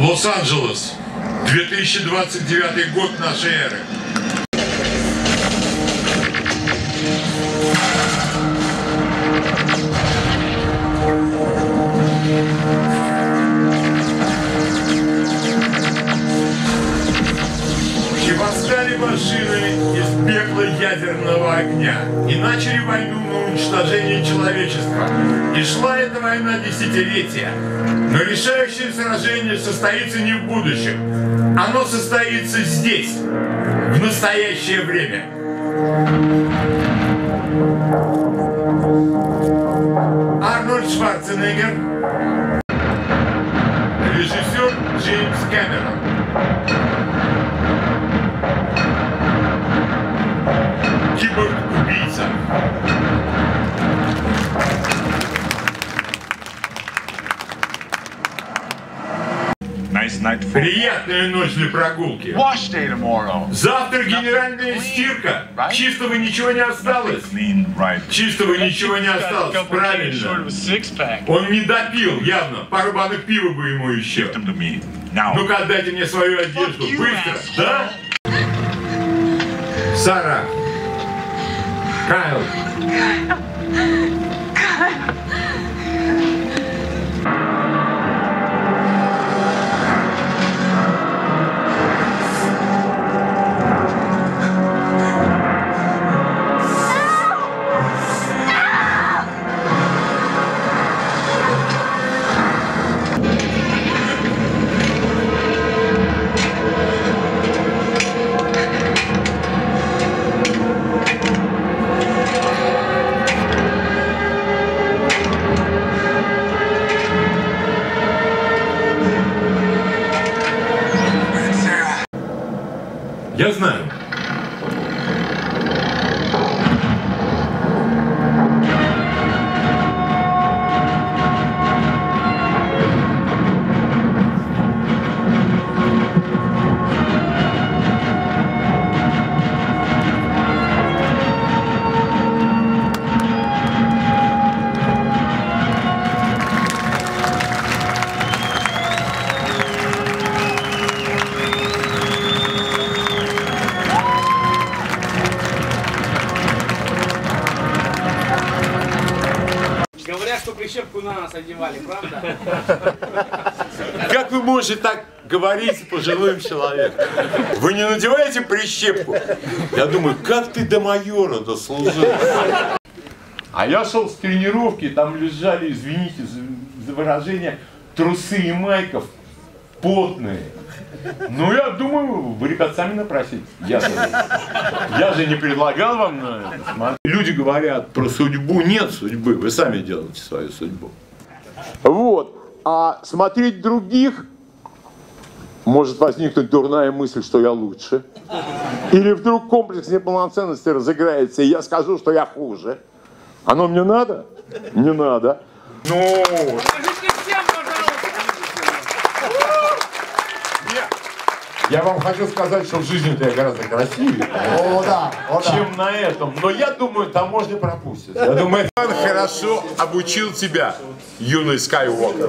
Лос-Анджелес, 2029 год нашей эры. Восстали машины из ядерного огня и начали войну на уничтожение человечества. И шла эта война десятилетия. Но решающее сражение состоится не в будущем. Оно состоится здесь, в настоящее время. Арнольд Шварценеггер, режиссер Джеймс Кэмерон. Киборг-убийца. Приятная ночь для прогулки. wash day tomorrow. Завтра генеральная стирка. Чистого ничего не осталось. Чистого ничего не осталось. Правильно. Он не допил, явно. Пару банок пива бы ему еще. Ну-ка отдайте мне свою одежду. Быстро. Да? Сара. Кайл. Я знаю. Что прищепку на нас одевали, правда? Как вы можете так говорить пожилым человеком? Вы не надеваете прищепку? Я думаю, как ты до майора дослужил? А я шел с тренировки, там лежали, извините за, выражение, трусы и майков потные. Ну, я думаю, вы, ребят, сами напросите. Я, я же не предлагал вам на это смотреть. Люди говорят про судьбу. Нет судьбы, вы сами делаете свою судьбу. Вот. А смотреть других может возникнуть дурная мысль, что я лучше. Или вдруг комплекс неполноценности разыграется, и я скажу, что я хуже. Оно мне надо? Не надо. Ну, пожалуйста. Я вам хочу сказать, что в жизни-то я гораздо красивее, О, да, о, да. чем на этом. Но я думаю, таможня пропустит. Я думаю, он хорошо обучил тебя, юный Скайуокер.